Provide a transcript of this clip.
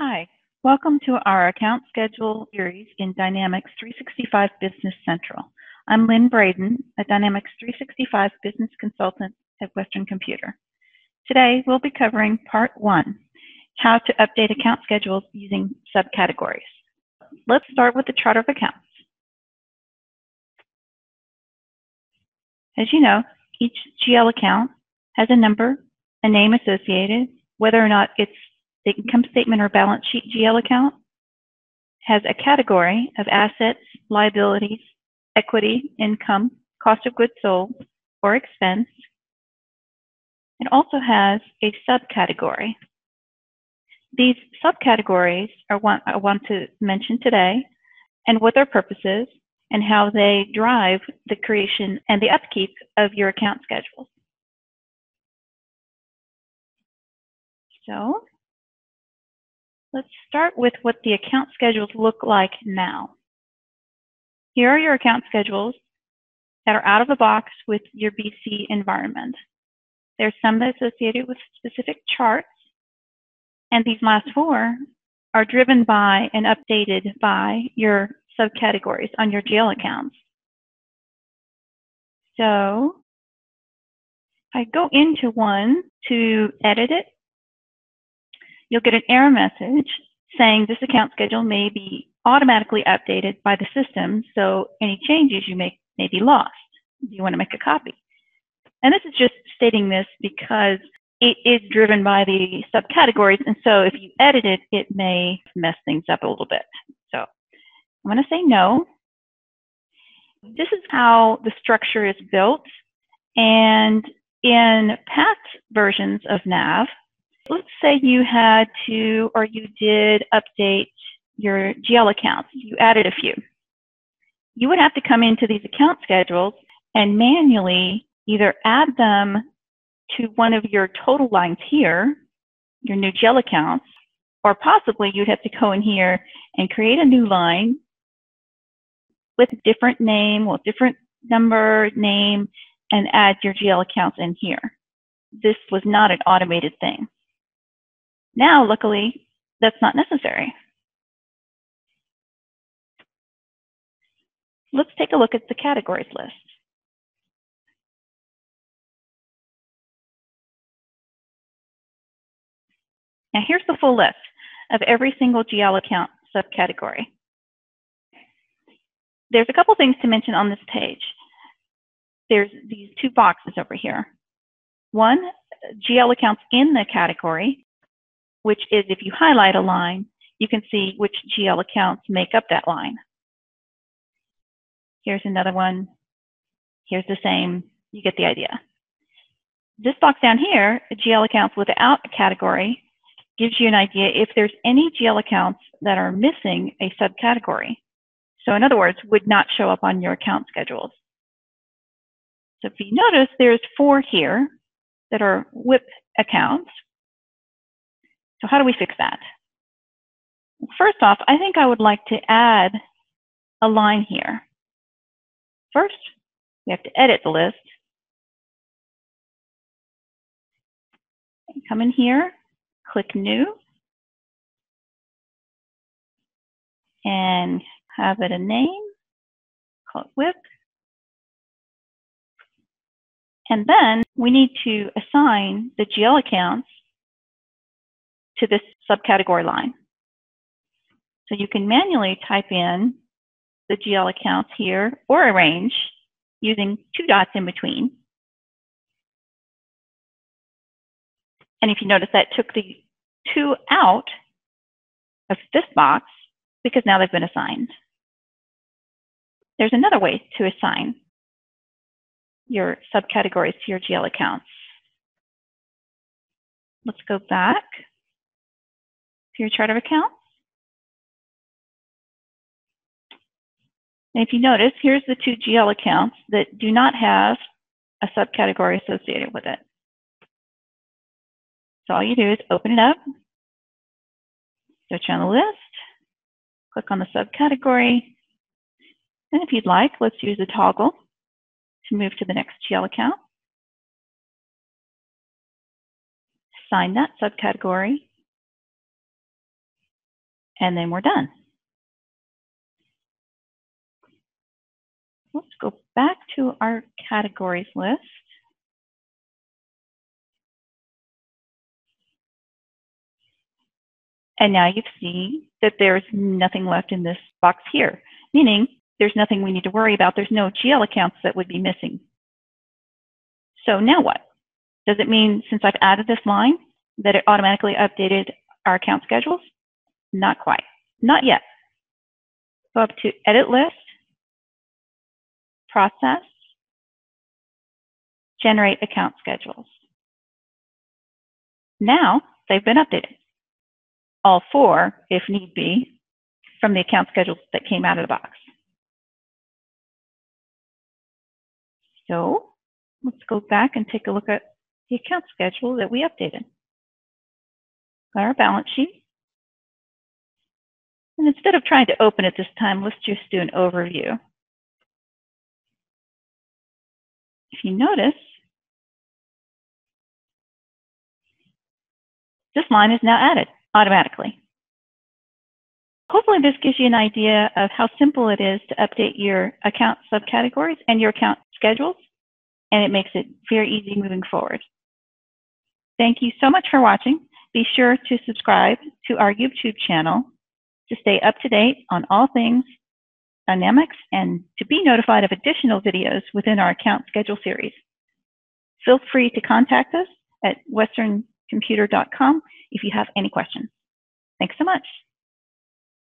Hi, welcome to our account schedule series in Dynamics 365 Business Central. I'm Lynn Braden, a Dynamics 365 business consultant at Western Computer. Today, we'll be covering part one, how to update account schedules using subcategories. Let's start with the chart of accounts. As you know, each GL account has a number, a name associated, whether or not it's the income statement or balance sheet GL account has a category of assets, liabilities, equity, income, cost of goods sold, or expense. It also has a subcategory. These subcategories are what I want to mention today and what their purpose is and how they drive the creation and the upkeep of your account schedules. So Let's start with what the account schedules look like now. Here are your account schedules that are out of the box with your BC environment. There's some that are associated with specific charts, and these last four are driven by and updated by your subcategories on your GL accounts. So I go into one to edit it you'll get an error message saying this account schedule may be automatically updated by the system, so any changes you make may be lost. Do you want to make a copy? And this is just stating this because it is driven by the subcategories, and so if you edit it, it may mess things up a little bit. So I'm going to say no. This is how the structure is built, and in past versions of NAV, let's say you had to, or you did update your GL accounts, you added a few. You would have to come into these account schedules and manually either add them to one of your total lines here, your new GL accounts, or possibly you'd have to go in here and create a new line with a different name, well, different number, name, and add your GL accounts in here. This was not an automated thing. Now, luckily, that's not necessary. Let's take a look at the categories list. Now here's the full list of every single GL account subcategory. There's a couple things to mention on this page. There's these two boxes over here. One, GL accounts in the category, which is if you highlight a line, you can see which GL accounts make up that line. Here's another one. Here's the same. You get the idea. This box down here, GL accounts without a category, gives you an idea if there's any GL accounts that are missing a subcategory. So in other words, would not show up on your account schedules. So if you notice, there's four here that are WIP accounts, so how do we fix that? First off, I think I would like to add a line here. First, we have to edit the list. Come in here, click New, and have it a name, call it WIP. And then we need to assign the GL accounts to this subcategory line. So you can manually type in the GL accounts here or arrange using two dots in between. And if you notice that took the two out of this box because now they've been assigned. There's another way to assign your subcategories to your GL accounts. Let's go back your chart of accounts. And if you notice, here's the two GL accounts that do not have a subcategory associated with it. So all you do is open it up, search on the list, click on the subcategory, and if you'd like, let's use the toggle to move to the next GL account. Assign that subcategory and then we're done. Let's go back to our categories list. And now you see that there's nothing left in this box here, meaning there's nothing we need to worry about. There's no GL accounts that would be missing. So now what? Does it mean since I've added this line that it automatically updated our account schedules? Not quite. Not yet. Go up to Edit List, Process, Generate Account Schedules. Now they've been updated. All four, if need be, from the account schedules that came out of the box. So let's go back and take a look at the account schedule that we updated. Got our balance sheet. And instead of trying to open it this time, let's just do an overview. If you notice, this line is now added automatically. Hopefully this gives you an idea of how simple it is to update your account subcategories and your account schedules, and it makes it very easy moving forward. Thank you so much for watching. Be sure to subscribe to our YouTube channel to stay up to date on all things Dynamics and to be notified of additional videos within our account schedule series. Feel free to contact us at westerncomputer.com if you have any questions. Thanks so much.